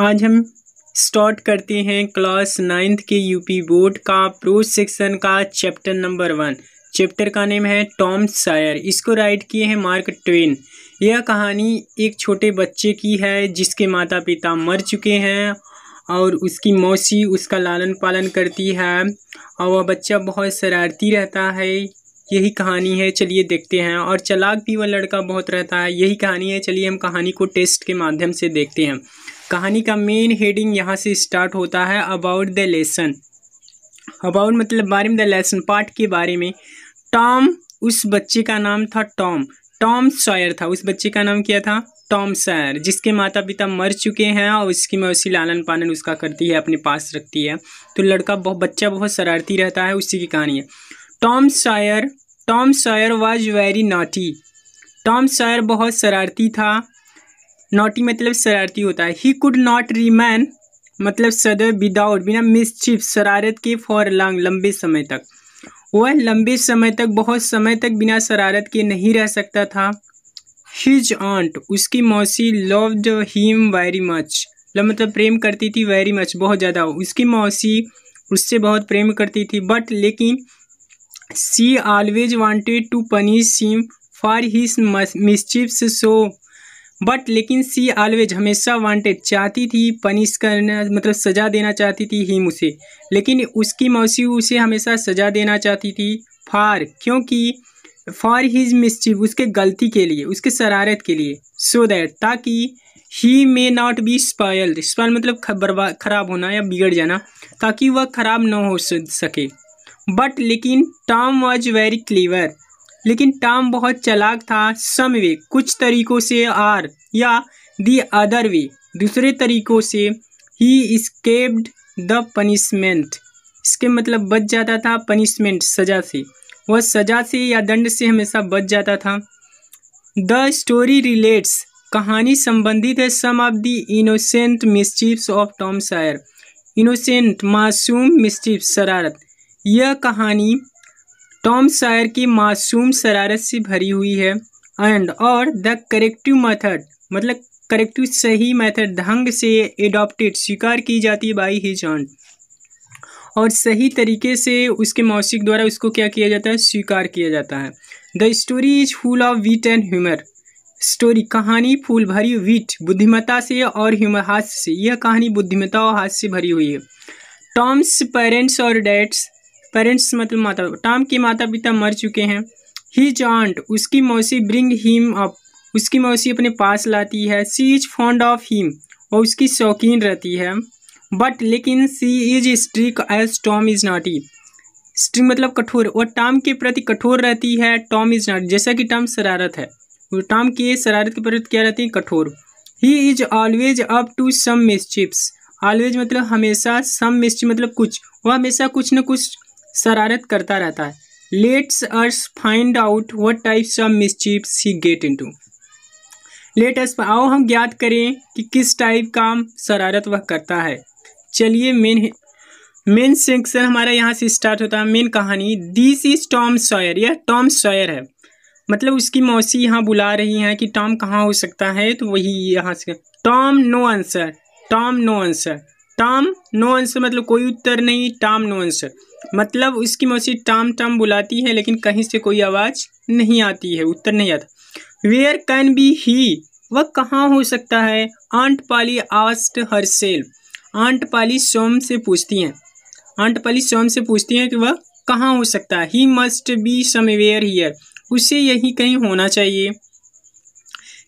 आज हम स्टार्ट करते हैं क्लास नाइन्थ के यूपी बोर्ड का प्रो सेक्शन का चैप्टर नंबर वन चैप्टर का नेम है टॉम सायर इसको राइट किए हैं मार्क ट्वेन यह कहानी एक छोटे बच्चे की है जिसके माता पिता मर चुके हैं और उसकी मौसी उसका लालन पालन करती है और वह बच्चा बहुत शरारती रहता है। यही कहानी है, चलिए देखते हैं। और चलाक भी वह लड़का बहुत रहता है। यही कहानी है, चलिए हम कहानी को टेस्ट के माध्यम से देखते हैं। कहानी का मेन हेडिंग यहाँ से स्टार्ट होता है अबाउट द लेसन अबाउट मतलब बारे में द लेसन पार्ट के बारे में। टॉम उस बच्चे का नाम था टॉम टॉम सॉयर था। उस बच्चे का नाम क्या था? टॉम सॉयर जिसके माता पिता मर चुके हैं और उसकी मौसी लालन पालन उसका करती है, अपने पास रखती है। तो लड़का बहुत, बच्चा बहुत शरारती रहता है, उसी की कहानी है। टॉम शायर टॉम शायर वॉज़ वेरी नॉटी टॉम शायर बहुत शरारती था। नॉटी मतलब शरारती होता है। ही कुड नॉट रिमैन मतलब सदैव विदाउट बिना मिसचिफ शरारत के फॉर लॉन्ग लंबे समय तक। वह लंबे समय तक, बहुत समय तक बिना शरारत के नहीं रह सकता था। हिज आंट उसकी मौसी लव्ड हिम वेरी मच मतलब प्रेम करती थी वेरी मच बहुत ज़्यादा। उसकी मौसी उससे बहुत प्रेम करती थी बट लेकिन she always wanted to punish him for his mischiefs so but लेकिन सी ऑलवेज हमेशा वांटेड चाहती थी पनिश करना मतलब सज़ा देना चाहती थी हिम उसे। लेकिन उसकी मौसी उसे हमेशा सज़ा देना चाहती थी फार क्योंकि फॉर हिज मिस्चिव उसके गलती के लिए, उसके शरारत के लिए सो so दैट ताकि he may not be spoiled spoil मतलब बर्बाद खराब होना या बिगड़ जाना, ताकि वह खराब ना हो सके। बट लेकिन टॉम वॉज़ वेरी क्लीवर लेकिन टॉम बहुत चलाक था सम वे कुछ तरीकों से आर, या दी अदर वे दूसरे तरीकों से ही स्केप्ड द पनिशमेंट इसके मतलब बच जाता था पनिशमेंट सज़ा से। वह सज़ा से या दंड से हमेशा बच जाता था। द स्टोरी रिलेट्स कहानी संबंधित है some of the innocent mischiefs of Tom Sawyer innocent, मासूम मिस्चीफ शरारत। यह कहानी टॉम सायर की मासूम शरारत से भरी हुई है। एंड, और द करेक्टिव मेथड मतलब करेक्टिव सही मेथड ढंग से एडॉप्टेड स्वीकार की जाती है बाई हिज ऑन और सही तरीके से उसके मौसिक द्वारा उसको क्या किया जाता है? स्वीकार किया जाता है। The story is full of wit and humour story कहानी फूल भरी वीट बुद्धिमत्ता से और ह्यूमर हास्य से। यह कहानी बुद्धिमत्ता और हास्य से भरी हुई है। टॉम्स पेरेंट्स और डैड्स पेरेंट्स मतलब माता टॉम के माता पिता मर चुके हैं। ही जॉन्ट उसकी मौसी ब्रिंग हिम अप उसकी मौसी अपने पास लाती है। She is fond of him और उसकी शौकीन रहती है। बट लेकिन she is strict as Tom is naughty strict मतलब कठोर, और टॉम के प्रति कठोर रहती है टॉम इज़ नॉट जैसा कि टॉम शरारत है। टॉम के शरारत के प्रति क्या रहती है? कठोर. He is always up to some mischiefs always मतलब हमेशा सम मिस्च मतलब कुछ. वह हमेशा कुछ न कुछ शरारत करता रहता है। Let's us find out what types of mischiefs he get into let us आओ हम ज्ञात करें कि किस टाइप का शरारत वह करता है। चलिए मेन मेन सेक्शन हमारा यहाँ से स्टार्ट होता है। मेन कहानी दिस इज़ टॉम सॉयर यह टॉम सॉयर है। मतलब उसकी मौसी यहाँ बुला रही हैं कि टॉम कहाँ हो सकता है तो वही यहाँ से। Tom no answer Tom no answer Tom no answer मतलब कोई उत्तर नहीं। टॉम नो आंसर मतलब उसकी मौसी टाम टॉम बुलाती है, लेकिन कहीं से कोई आवाज़ नहीं आती है, उत्तर नहीं आता। वेयर कैन बी ही वह कहाँ हो सकता है? Aunt Polly asked herself aunt Polly सोम से पूछती हैं। आंट पाली सोम से पूछती हैं कि वह कहाँ हो सकता है। He must be somewhere here उसे यही कहीं होना चाहिए।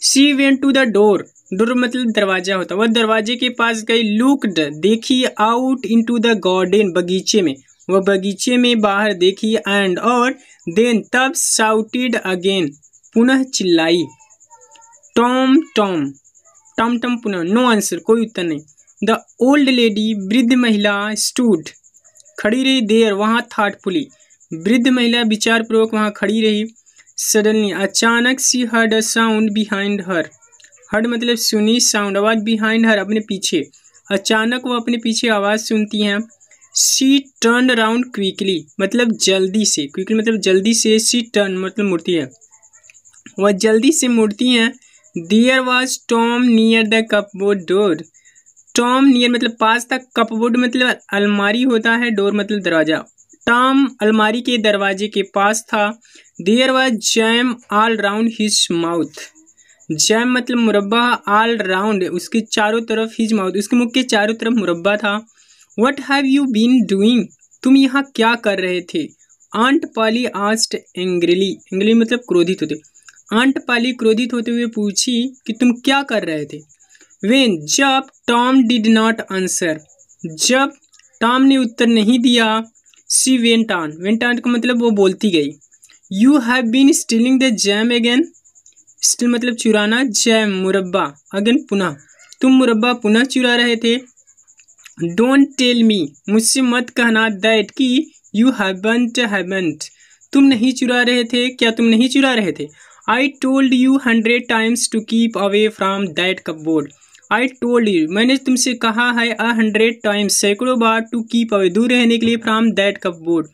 She went to the door door मतलब दरवाज़ा होता। वह दरवाजे के पास गई लुकड देखी आउट इनटू द गार्डन बगीचे में। वह बगीचे में बाहर देखी एंड और देन तब साउटेड अगेन पुनः चिल्लाई। Tom Tom. टॉम टॉम पुनः। नो आंसर कोई उत्तर नहीं। द ओल्ड लेडी वृद्ध महिला स्टूड खड़ी रही देर, वहाँ थाटफुली वृद्ध महिला विचारपूर्वक वहाँ खड़ी रही। सडनली अचानक she heard a sound behind her heard मतलब सुनी साउंड आवाज़ बिहाइंड हर अपने पीछे। अचानक वो अपने पीछे आवाज़ सुनती हैं। सी टर्न अराउंड क्विकली मतलब जल्दी से। क्विकली मतलब जल्दी से सी टर्न मतलब मुड़ती है। वह जल्दी से मुड़ती हैं। There was Tom near the cupboard door Tom near मतलब पास तक कपबोर्ड मतलब अलमारी होता है, डोर मतलब दरवाज़ा। टॉम अलमारी के दरवाजे के पास था। There was jam all round his mouth. Jam मतलब मुरब्बा ऑल राउंड, उसके चारों तरफ़ हिज माउथ, उसके मुख के चारों तरफ़ मुरब्बा था। What have you been doing तुम यहाँ क्या कर रहे थे? Aunt Polly asked angrily. Angrily मतलब क्रोधित होते। आंट पाली क्रोधित होते हुए पूछी कि तुम क्या कर रहे थे? वेन जब टॉम डिड नॉट आंसर जब टॉम ने उत्तर नहीं दिया she went on went on का मतलब वो बोलती गई you have been stealing the jam again steal मतलब चुराना जैम मुरब्बा. अगेन पुनः, तुम मुरब्बा पुनः चुरा रहे थे? डोंट टेल मी मुझसे मत कहना दैट कि यू हैवेंट हैवेंट तुम नहीं चुरा रहे थे? क्या तुम नहीं चुरा रहे थे? I told you hundred times to keep away from that cupboard I told you मैंने तुमसे कहा है अ हंड्रेड टाइम्स सैकड़ों बार टू कीप अवे दूर रहने के लिए फ्राम दैट कपबोर्ड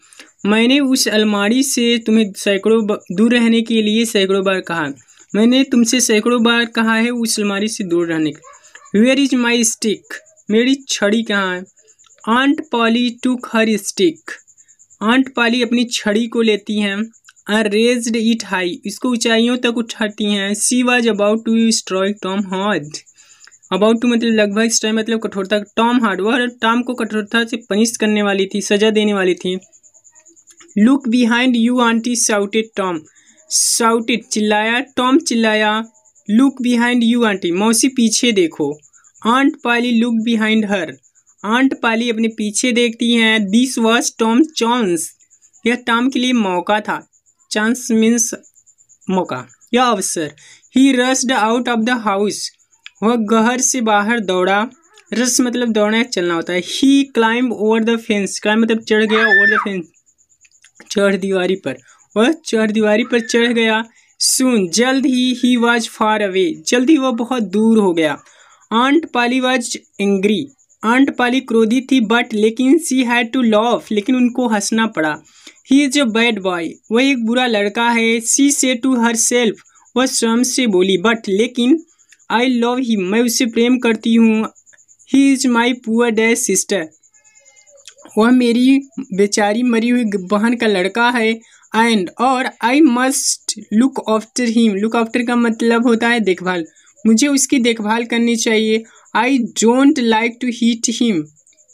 मैंने उस अलमारी से तुम्हें सैकड़ों दूर रहने के लिए सैकड़ों बार कहा. मैंने तुमसे सैकड़ों बार कहा है उस अलमारी से दूर रहने का वेयर इज़ माई स्टिक मेरी छड़ी कहाँ है? आंट पॉली टूक हर स्टिक आंट पाली अपनी छड़ी को लेती हैं और रेज्ड इट हाई इसको ऊंचाइयों तक उठाती हैं. She was about to strike Tom hard about to मतलब लगभग इस टाइम मतलब कठोरता टॉम हार्ड वह टॉम को कठोरता से पनिश करने वाली थी, सजा देने वाली थी। Look behind you auntie shouted Tom shouted चिल्लाया टॉम चिल्लाया। लुक बिहाइंड यू आंटी मौसी पीछे देखो। Aunt Polly look behind her aunt Polly अपने पीछे देखती हैं। दिस वॉज़ टॉम चांस यह टॉम के लिए मौका था। चांस मीन्स मौका। या अवसर। He rushed out of the house वह घर से बाहर दौड़ा। रस मतलब दौड़ना चलना होता है। He climb over the fence climb मतलब चढ़ गया ओवर द फेंस चढ़ दीवारी पर। वह चढ़ दीवारी पर चढ़ गया। सुन जल्द ही ही वॉज़ फार अवे जल्द ही वह बहुत दूर हो गया। Aunt Polly was angry aunt Polly क्रोधी थी बट लेकिन सी हैड टू लॉफ लेकिन उनको हंसना पड़ा। He is a bad boy वह एक बुरा लड़का है। सी से टू हर सेल्फ वह स्वयं से बोली बट लेकिन आई लव ही मैं उससे प्रेम करती हूँ। He is my poor dead sister वह मेरी बेचारी मरी हुई बहन का लड़का है। एंड और I must look after him look after का मतलब होता है देखभाल। मुझे उसकी देखभाल करनी चाहिए। I don't like to hit him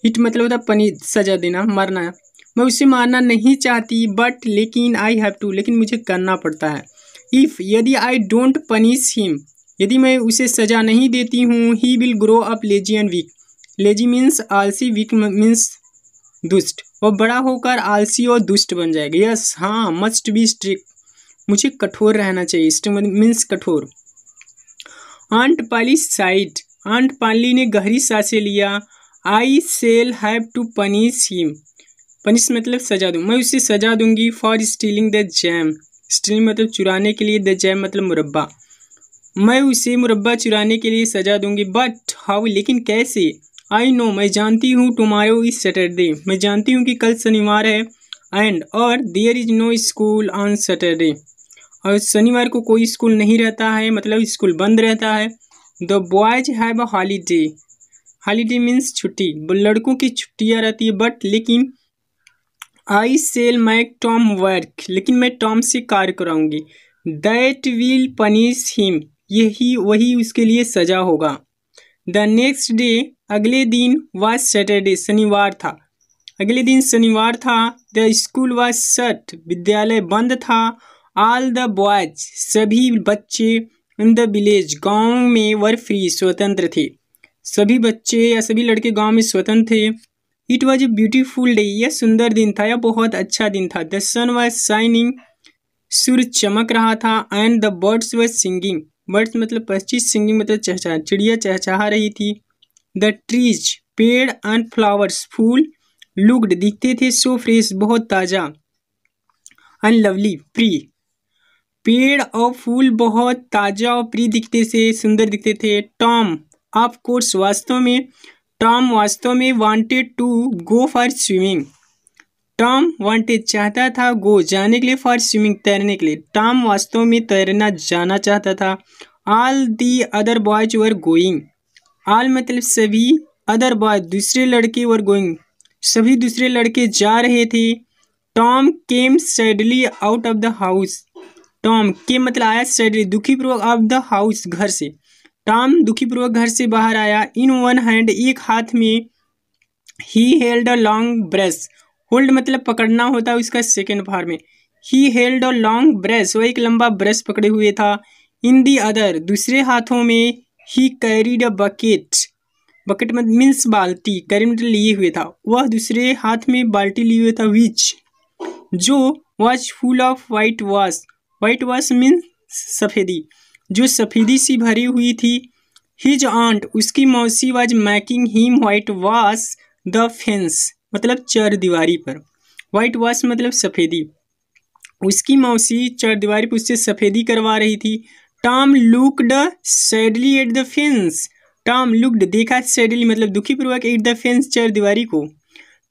hit मतलब होता है पनी, सजा देना, मरना। मैं उसे मारना नहीं चाहती बट लेकिन आई हैव टू लेकिन मुझे करना पड़ता है। इफ़ यदि आई डोंट पनिश हिम यदि मैं उसे सजा नहीं देती हूँ he will grow up lazy and weak lazy means आलसी वीक मीन्स दुष्ट। वो बड़ा होकर आलसी और दुष्ट बन जाएगा। यस हाँ मस्ट बी स्ट्रिक्ट मुझे कठोर रहना चाहिए। स्ट्रिक्ट मीन्स कठोर। Aunt Polly sighed aunt Polly ने गहरी साँसें लिया। I shall have to punish him punish मतलब सजा दूँ। मैं उसे सजा दूँगी for stealing the jam stealing मतलब चुराने के लिए द जैम मतलब मुरब्बा। मैं उसे मुरब्बा चुराने के लिए सजा दूँगी बट हाउ लेकिन कैसे? आई नो मैं जानती हूँ टुमारो इज़ सैटरडे मैं जानती हूँ कि कल शनिवार है एंड और there is no school on Saturday और शनिवार को कोई स्कूल नहीं रहता है मतलब स्कूल बंद रहता है। The boys have a holiday holiday means छुट्टी। लड़कों की छुट्टियाँ रहती है बट लेकिन I shall make Tom work लेकिन मैं टॉम से कार्य कराऊँगी। दैट विल पनिश हिम यही, वही उसके लिए सजा होगा। द नेक्स्ट डे अगले दिन वाज सैटरडे शनिवार था। अगले दिन शनिवार था द स्कूल वाज शट विद्यालय बंद था। ऑल द बॉयज़ सभी बच्चे इन द विलेज गाँव में वर फ्री स्वतंत्र थे। सभी बच्चे या सभी लड़के गाँव में स्वतंत्र थे। It was a beautiful day यह सुंदर दिन था, यह बहुत अच्छा दिन था। द सन वॉज़ शाइनिंग सूर्य चमक रहा था and the birds were singing birds मतलब पक्षी सिंगिंग मतलब चहचा, चिड़िया चहचहा रही थी। द ट्रीज पेड़ एंड फ्लावर्स फूल लुकड दिखते थे सो फ्रेश बहुत ताज़ा। एंड लवली प्री। पेड़ और फूल बहुत ताज़ा और प्री दिखते थे, सुंदर दिखते थे। टॉम ऑफ़ कोर्स वास्तव में टॉम वास्तव में wanted to go for swimming Tom wanted चाहता था गो जाने के लिए फॉर स्विमिंग तैरने के लिए। टॉम वास्तव में तैरना जाना चाहता था। All the other boys were going all मतलब सभी अदर बॉय दूसरे लड़के वर गोइंग सभी दूसरे लड़के जा रहे थे। Tom came sadly out of the house Tom के मतलब आया सैडली दुखी पूर्वक ऑफ़ द हाउस घर से। टॉम दुखी पूर्वक घर से बाहर आया। इन वन हैंड एक हाथ में he held a long brush hold मतलब पकड़ना होता है उसका सेकेंड फॉर्म में। He held a long brush वो एक लंबा ब्रश पकड़े हुए था। इन दी अदर दूसरे हाथों में he carried a bucket bucket में मीन्स बाल्टी कैरी मतलब लिए हुए था। वह दूसरे हाथ में बाल्टी लिए हुए था विच जो was full of whitewash whitewash means सफ़ेदी। जो सफ़ेदी सी भरी हुई थी हिज आंट उसकी मौसी was making him whitewash the fence मतलब चर दीवारी पर। वाइट वॉश मतलब सफ़ेदी। उसकी मौसी चर दीवारी पर उससे सफ़ेदी करवा रही थी। Tom looked sadly at the fence Tom looked देखा सैडली मतलब दुखी पूर्वक एट द फेंस चर दीवारी को।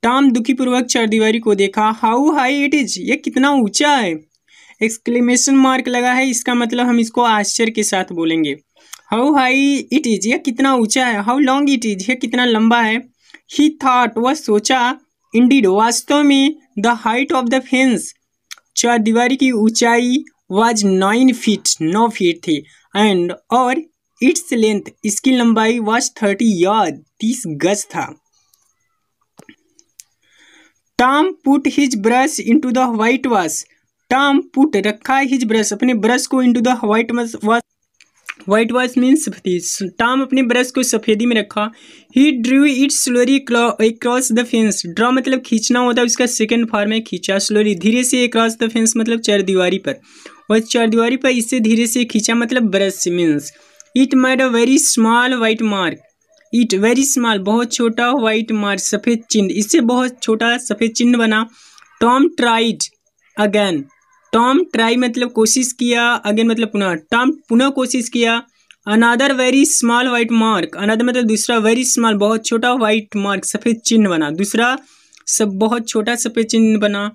टॉम दुखी पूर्वक चर दीवारी को देखा। हाउ हाई इट इज़ ये कितना ऊँचा है? एक्सक्लेमेशन मार्क लगा है। इसका मतलब हम इसको आश्चर्य के साथ बोलेंगे। हाउ हाई इट इज़ यह कितना ऊँचा है? हाउ लॉन्ग इट इज़ यह कितना लंबा है? ही थॉट वह सोचा इंडीड वास्तव में the height of the fence चार दीवारी की ऊंचाई वाज नाइन फीट नौ फीट थी एंड और इट्स लेंथ इसकी लंबाई वाज थर्टी यार्ड तीस गज था Tom put his brush into the whitewash Tom put रखा हिज ब्रश अपने ब्रश को into the whitewash whitewash means सफेदी टॉम अपने ब्रश को सफ़ेदी में रखा। He drew it slowly across the fence draw मतलब खींचना होता है, उसका सेकेंड फॉर्म है, खींचा स्लोरी धीरे से क्रॉस द फेंस मतलब चार दीवारी पर। और चार दीवारी पर इससे धीरे से खींचा मतलब brush means it made a very small white mark it very small बहुत छोटा वाइट मार्क सफ़ेद चिन्ह। इससे बहुत छोटा सफ़ेद चिन्ह बना। Tom tried again Tom try मतलब कोशिश किया, अगेन मतलब पुनः, टॉम पुनः कोशिश किया। Another very small white mark another मतलब दूसरा वेरी स्मॉल बहुत छोटा वाइट मार्क सफ़ेद चिन्ह बना। दूसरा सब बहुत छोटा सफ़ेद चिन्ह बना।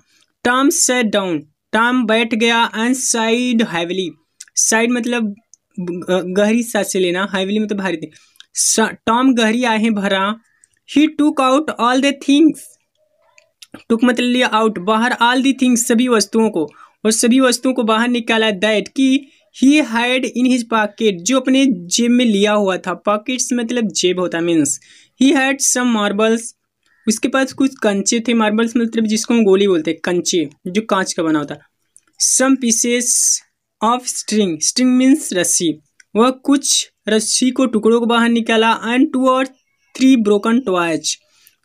टॉम सेट डाउन टॉम बैठ गया एंड साइड हैवली साइड मतलब गहरी सांस लेना हैवली मतलब भारी थी टॉम गहरी आहें भरा। He took out all the things took मतलब लिया आउट बाहर ऑल दी थिंग्स सभी वस्तुओं को। और सभी वस्तुओं को बाहर निकाला दैट कि he had in his pocket जो अपने जेब में लिया हुआ था। पॉकेट्स मतलब जेब होता means he had some marbles उसके पास कुछ कंचे थे। मार्बल्स मतलब जिसको हम गोली बोलते हैं, कंचे, जो कांच का बना होता। Some pieces of string string means रस्सी। वह कुछ रस्सी को, टुकड़ों को बाहर निकाला एंड टू और थ्री ब्रोकन टॉयज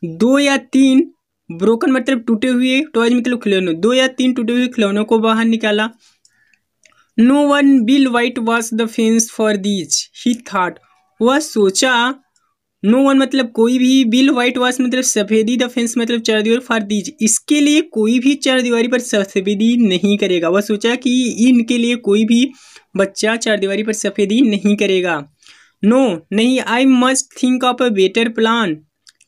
दो या तीन ब्रोकन मतलब टूटे हुए टॉयज मतलब खिलौने। दो या तीन टूटे हुए खिलौनों को बाहर निकाला। No one will whitewash the fence for these he thought वह सोचा नो वन मतलब कोई भी बिल वाइट वॉश मतलब सफ़ेदी द फेंस मतलब चार दीवार फॉर दीज इसके लिए कोई भी चार दीवारी पर सफ़ेदी नहीं करेगा। वह सोचा कि इनके लिए कोई भी बच्चा चार दीवारी पर सफ़ेदी नहीं करेगा। नो no, नहीं I must think of a better plan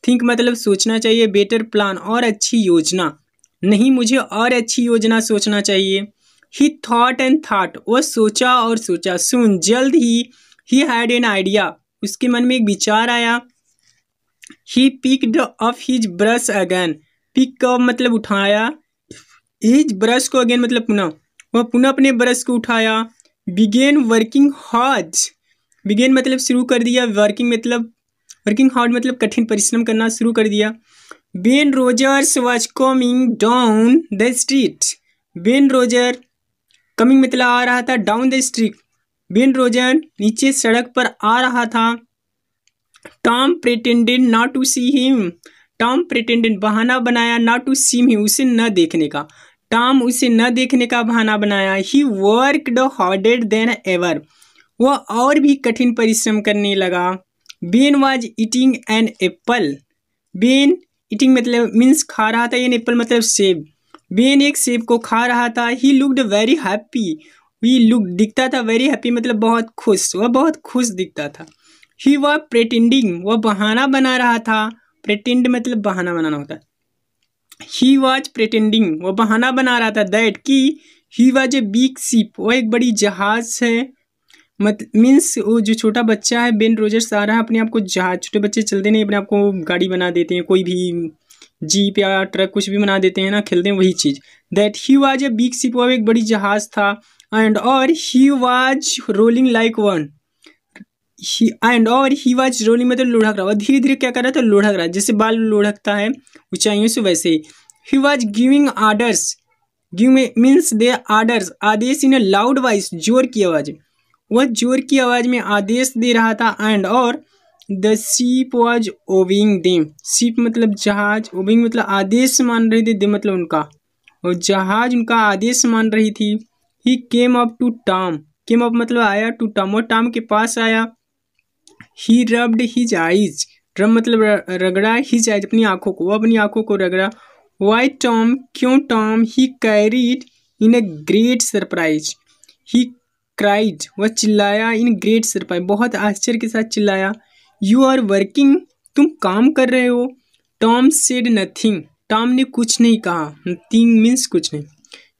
think मतलब सोचना चाहिए बेटर प्लान और अच्छी योजना। नहीं, मुझे और अच्छी योजना सोचना चाहिए। ही थॉट एंड थाट वह सोचा और सोचा। सुन जल्द ही ही हैड एन आइडिया उसके मन में एक विचार आया। He picked up his brush again pick मतलब उठाया। हिज ब्रश को अगेन मतलब पुनः वह पुनः अपने ब्रश को उठाया। बिगेन वर्किंग हॉज बिगेन मतलब शुरू कर दिया। वर्किंग मतलब वर्किंग हार्ड मतलब कठिन परिश्रम करना शुरू कर दिया। Ben Rogers was coming down the street Ben Roger coming मतलब आ रहा था down the street Ben Roger नीचे सड़क पर आ रहा था। Tom pretended not to see him Tom pretended बहाना बनाया नॉट टू सी हिम उसे न देखने का। टॉम उसे न देखने का बहाना बनाया। He worked harder than ever वह और भी कठिन परिश्रम करने लगा। Ben was eating an apple Ben eating मतलब मीन्स खा रहा था एन एप्पल मतलब सेब बेन एक सेब को खा रहा था he looked very happy we look दिखता था वेरी हैप्पी मतलब बहुत खुश, वह बहुत खुश दिखता था. ही वॉज़ प्रेटेंडिंग वह बहाना बना रहा था. प्रेटेंड मतलब बहाना बनाना होता है. ही वॉज़ प्रेटेंडिंग वह बहाना बना रहा था दैट कि he was a big ship वह एक बड़ी जहाज़ है. मत मीन्स वो जो छोटा बच्चा है बेन रोजर्स आ रहा है, अपने आप को जहाज़ छोटे बच्चे चलते नहीं, अपने आप को गाड़ी बना देते हैं, कोई भी जीप या ट्रक कुछ भी बना देते हैं ना, खेलते हैं वही चीज़। That he was a big वो एक बड़ी जहाज़ था एंड और he was rolling like one and और ही वाज रोलिंग मतलब लुढ़क रहा। धीरे धीरे क्या कर रहा था? लुढ़क रहा। जैसे बाल लुढ़कता है, ऊंचाइयों से वैसे ही। Was giving orders give means they orders आदेश इन लाउड वॉइस ज़ोर की आवाज़। वह ज़ोर की आवाज़ में आदेश दे रहा था एंड और the ship was owing them सीप मतलब जहाज़ ओविंग मतलब आदेश मान रही थी दे मतलब उनका। और जहाज़ उनका आदेश मान रही थी। ही केम अप टू टाम केम अप मतलब आया टू टाम और टाम के पास आया। ही रब्ड हिज आइज़ रब मतलब रगड़ा हिज आइज़ अपनी आँखों को। वह अपनी आँखों को रगड़ा। वाई टॉम क्यों Tom he cried in a great surprise he cried वह चिल्लाया, इन ग्रेट सरप्राइज़ बहुत आश्चर्य के साथ चिल्लाया यू आर वर्किंग तुम काम कर रहे हो? टॉम सेड नथिंग टॉम ने कुछ नहीं कहा। नथिंग मीन्स कुछ नहीं।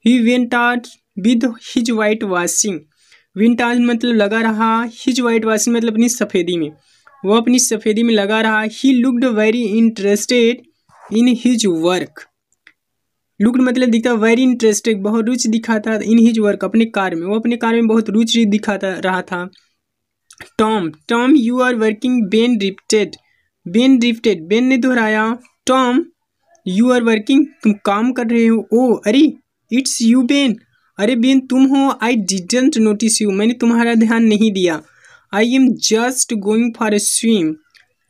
He went out with his whitewashing went out मतलब लगा रहा हिज वाइट वॉशिंग मतलब अपनी सफ़ेदी में। वह अपनी सफ़ेदी में लगा रहा। He looked very interested in his work looked मतलब दिखता वेरी इंटरेस्टेड बहुत रुचि दिखाता। इन हिज वर्क अपने कार्य में, वो अपने कार्य में बहुत रुचि दिखाता रहा था। Tom Tom you are working Ben repeated Ben repeated Ben ने दोहराया, टॉम यू आर वर्किंग तुम काम कर रहे हो। ओ, अरे इट्स यू बेन अरे बेन तुम हो आई डिडेंट नोटिस यू मैंने तुम्हारा ध्यान नहीं दिया। I am just going for a swim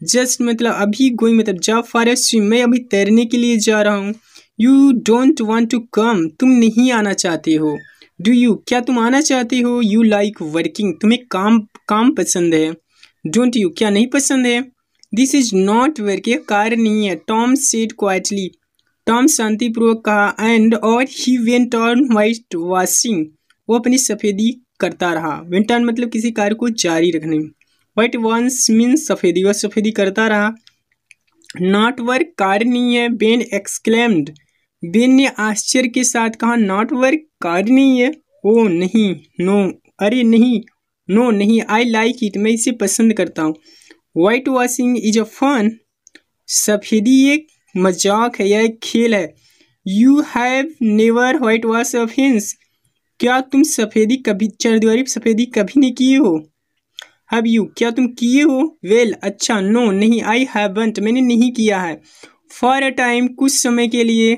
just मतलब अभी गोइंग मतलब जा फॉर ए स्विम मैं अभी तैरने के लिए जा रहा हूँ। You don't want to come तुम नहीं आना चाहते हो। डू यू क्या तुम आना चाहते हो? यू लाइक वर्किंग तुम्हें काम काम पसंद है। डोंट यू क्या नहीं पसंद है? दिस इज़ नॉट वर्क ये कार्य नहीं है। टॉम सेड क्वाइटली टॉम शांतिपूर्वक कहा एंड और he went on whitewashing वो अपनी सफ़ेदी करता रहा। वेंट ऑन मतलब किसी कार्य को जारी रखने। वाइट वॉन्स मीन्स सफ़ेदी। वह सफ़ेदी करता रहा। नॉट वर्क कार्य नहीं है। बेन एक्सक्लेम्ड बेन ने आश्चर्य के साथ कहा नॉट वर्क कार्य नहीं है ओ नहीं नो अरे नहीं नो नहीं आई लाइक इट मैं इसे पसंद करता हूँ। Whitewashing is a fun सफेदी एक मज़ाक है या एक खेल है। You have never whitewash of hence क्या तुम सफ़ेदी कभी चरदीवारी सफ़ेदी कभी नहीं किए हो? हैव यू क्या तुम किए हो? वेल well, अच्छा नो no, नहीं आई हैवंट मैंने नहीं किया है। फॉर अ टाइम कुछ समय के लिए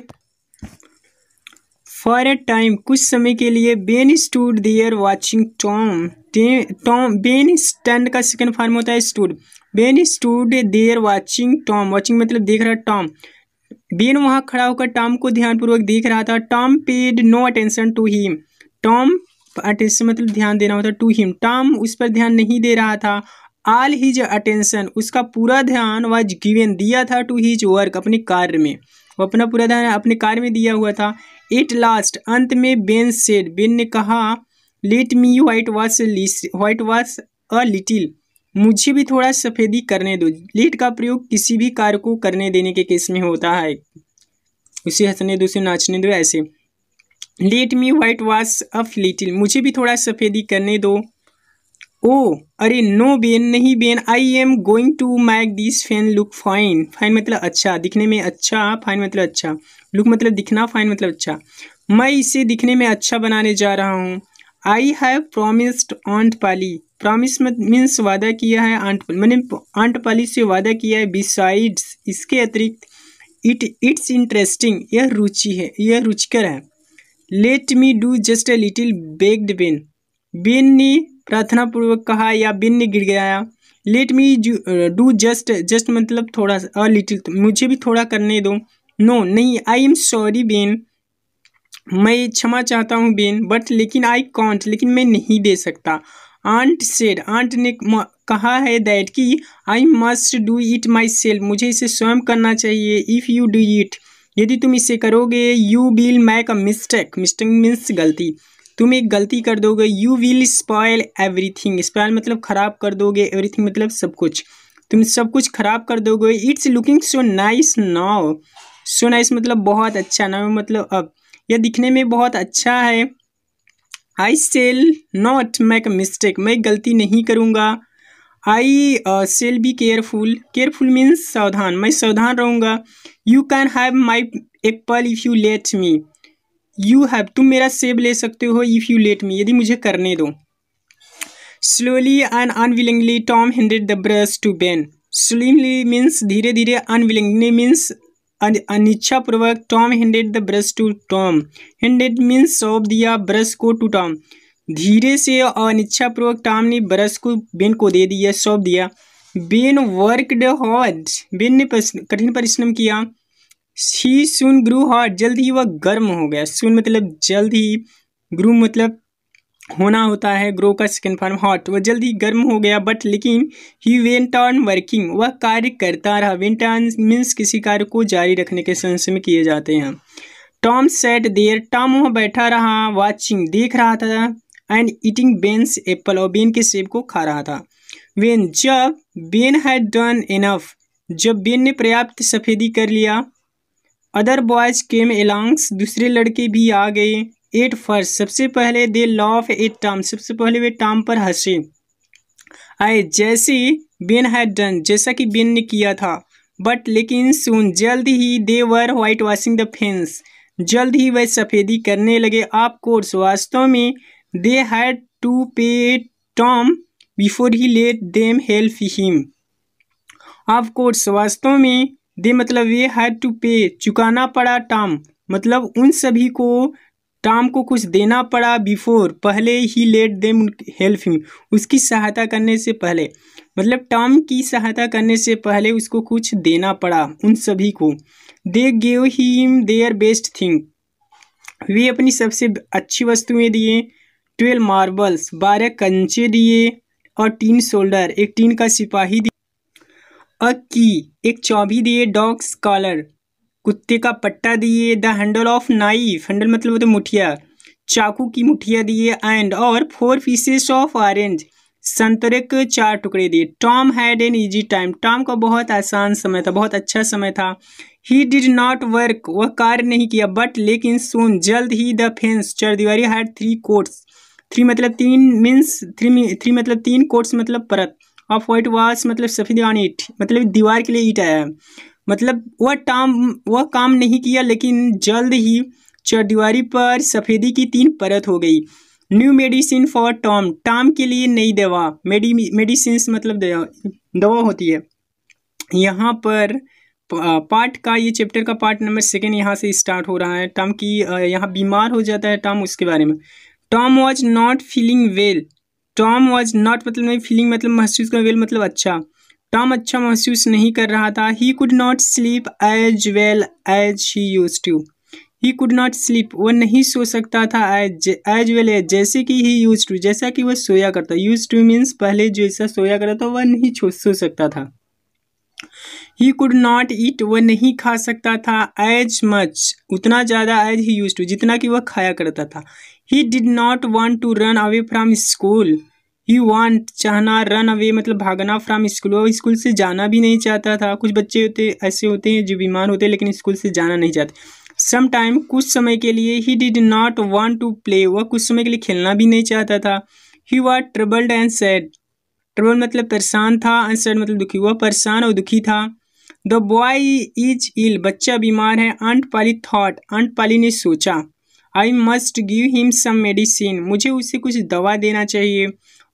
फॉर अ टाइम कुछ समय के लिए Ben stood there watching Tom Tom Ben stand का सेकेंड फॉर्म होता है stood Ben stood there watching Tom watching मतलब देख रहा टॉम बेन वहाँ खड़ा होकर टॉम को ध्यानपूर्वक देख रहा था. Tom paid no attention to him Tom attention मतलब ध्यान देना होता टू हिम टॉम उस पर ध्यान नहीं दे रहा था. ऑल हिज अटेंशन उसका पूरा ध्यान वाज गिवेन दिया था टू हिज वर्क अपने कार्य में. वो अपना पूरा ध्यान अपने कार्य में दिया हुआ था. इट लास्ट अंत में बेन सेड बेन ने कहा let me you whitewash whitewash a little मुझे भी थोड़ा सफ़ेदी करने दो। लेट का प्रयोग किसी भी कार्य को करने देने के केस में होता है। उसे हंसने दो, उसे नाचने दो, ऐसे। Let me whitewash a little मुझे भी थोड़ा सफ़ेदी करने दो। ओ, अरे नो बेन, नहीं Ben I am going to make this fence look fine fine मतलब अच्छा दिखने में अच्छा फाइन मतलब अच्छा। लुक मतलब दिखना फाइन मतलब अच्छा। मैं इसे दिखने में अच्छा बनाने जा रहा हूँ। I have promised Aunt Polly promise means वादा किया है आंट मैंने आंट पाली से वादा किया है बिसाइड्स इसके अतिरिक्त इट इट्स इंटरेस्टिंग यह रुचि है, यह रुचिकर है। Let me do just a little begged Ben Ben ने प्रार्थना पूर्वक कहा या बेन ने गिर गया let me do just just मतलब थोड़ा अ लिटिल मुझे भी थोड़ा करने दो। नो नहीं आई एम सॉरी बेन मैं क्षमा चाहता हूँ बेन बट लेकिन आई कॉन्ट लेकिन मैं नहीं दे सकता। आंट सेड आंट ने कहा है दैट कि I must do it myself मुझे इसे स्वयं करना चाहिए इफ़ यू डू इट यदि तुम इसे करोगे you will make a mistake mistake means गलती। तुम एक गलती कर दोगे you will spoil everything spoil मतलब ख़राब कर दोगे एवरीथिंग मतलब सब कुछ. तुम सब कुछ ख़राब कर दोगे. It's looking so nice now so nice मतलब बहुत अच्छा ना मतलब अब. यह दिखने में बहुत अच्छा है. I shall not make mistake मैं गलती नहीं करूँगा. I shall be careful careful means सावधान. मैं सावधान रहूँगा. You can have my apple if you let me you have तुम मेरा सेब ले सकते हो इफ़ यू लेट मी यदि मुझे करने दो। Slowly and unwillingly Tom handed the brush to Ben slowly means धीरे धीरे unwillingly means अनिच्छापूर्वक Tom handed the brush to Tom handed means सौंप दिया ब्रश को टू टॉम धीरे से अनिच्छापूर्वक टॉम ने ब्रश को बेन को दे दिया, सौंप दिया। बेन वर्कड हार्ड बेन ने कठिन परिश्रम किया। ही सुन ग्रू हॉट जल्द ही वह गर्म हो गया। सुन मतलब जल्द ही ग्रू मतलब होना होता है, ग्रो का सेकेंड फॉर्म हॉट वह जल्द ही गर्म हो गया बट लेकिन ही वेंट ऑन वर्किंग वह कार्य करता रहा। वेंट ऑन मीन्स किसी कार्य को जारी रखने के संस में किए जाते हैं। टॉम सेट देर टॉम वहाँ बैठा रहा वॉचिंग देख रहा था एंड ईटिंग बेन्स एप्पल और बेन के सेब को खा रहा था। वेन जब बेन हैड डन इनफ जब बेन ने पर्याप्त सफ़ेदी कर लिया अदर बॉयज़ केम एलॉन्ग्स दूसरे लड़के भी आ गए एट फ़र्स्ट सबसे पहले दे लॉफ एट टाम सबसे पहले वे टाम पर हंसे. आए जैसे बेन हैड डन जैसा कि बेन ने किया था. बट लेकिन सुन, जल्द ही they were whitewashing the fence जल्द ही वह सफ़ेदी करने लगे. आप कोर्स वास्तव में they had to pay Tom before he let them help him of course वास्तव में दे मतलब वे हैड टू पे चुकाना पड़ा टाम मतलब उन सभी को टाम को कुछ देना पड़ा बिफोर पहले he let them help him उसकी सहायता करने से पहले मतलब टाम की सहायता करने से पहले उसको कुछ देना पड़ा उन सभी को. They gave him their best thing वे अपनी सबसे अच्छी वस्तुएँ दिए ट्वेल्व मार्बल्स बारह कंचे दिए और तीन शोल्डर एक टीन का सिपाही दिए अ की एक चौबी दिए डॉग्स कॉलर कुत्ते का पट्टा दिए the handle of knife. Handle मतलब तो मुठिया। चाकू की मुठिया दिए एंड और फोर पीसेस ऑफ़ ऑरेंज। संतरे के चार टुकड़े दिए। Tom had an easy time. Tom का बहुत आसान समय था, बहुत अच्छा समय था। ही डिड नॉट वर्क वह कार्य नहीं किया बट लेकिन सुन, जल्द ही द फेंस चरदीवारी हैड थ्री कोट्स थ्री मतलब तीन मीन्स थ्री थ्री मतलब तीन कोट्स मतलब परत। ऑफ़ वाइट वाश मतलब सफ़ेद ऑन ईट मतलब दीवार के लिए ईट आया। मतलब वह टाम वह काम नहीं किया, लेकिन जल्द ही चरदीवारी पर सफ़ेदी की तीन परत हो गई। New medicine for Tom Tom के लिए नई दवा। मेडी मेडिसिन मतलब दवा होती है। यहाँ पर पार्ट का, ये चैप्टर का पार्ट नंबर सेकेंड यहाँ से स्टार्ट हो रहा है। टॉम की यहाँ बीमार हो जाता है टॉम उसके बारे में। Tom was not feeling well Tom was not मतलब नहीं, फीलिंग मतलब महसूस कर मतलब अच्छा। टॉम अच्छा महसूस नहीं कर रहा था। He could not sleep as well as he used to he could not sleep वह नहीं सो सकता था एज एज वेल एज जैसे कि ही यूज़ टू जैसा कि वह सोया करता। यूज़ टू मीन्स पहले जैसा सोया करता था वह नहीं सो सकता था। ही कुड नॉट ईट वह नहीं खा सकता था एज मच उतना ज़्यादा एज ही यूज़ टू जितना कि वह खाया करता था। He did not want to run away from school he want चाहना रन अवे मतलब भागना फ्राम स्कूल वो स्कूल से जाना भी नहीं चाहता था। कुछ बच्चे होते, ऐसे होते हैं जो बीमार होते हैं, लेकिन स्कूल से जाना नहीं चाहते। सम टाइम कुछ समय के लिए he did not want to play वह कुछ समय के लिए खेलना भी नहीं चाहता था। He was troubled and sad trouble मतलब परेशान था एंड सैड मतलब दुखी। वह परेशान और दुखी था। द बॉय इज़ इल बच्चा बीमार है। अंट पाली थॉट अंट पाली ने सोचा। I must give him some medicine मुझे उसे कुछ दवा देना चाहिए।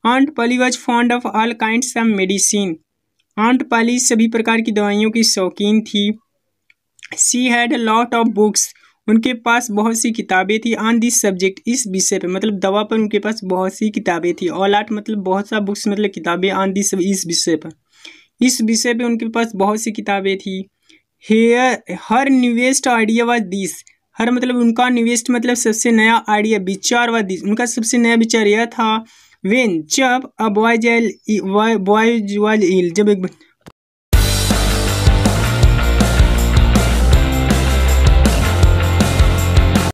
Aunt Polly was fond of all kind of medicine Aunt Polly सभी प्रकार की दवाइयों की शौकीन थी। She had lot of books उनके पास बहुत सी किताबें थी ऑन दिस सब्जेक्ट इस विषय पर मतलब दवा पर उनके पास बहुत सी किताबें थी। ऑल आर्ट मतलब बहुत सा बुक्स मतलब किताबें ऑन दिस इस विषय पर। इस विषय पे उनके पास बहुत सी किताबें थी। Her her newest idea was this her मतलब उनका निवेश मतलब सबसे नया आइडिया विचार व उनका सबसे नया विचार यह था, वेन जब a boys boys was ill जब एक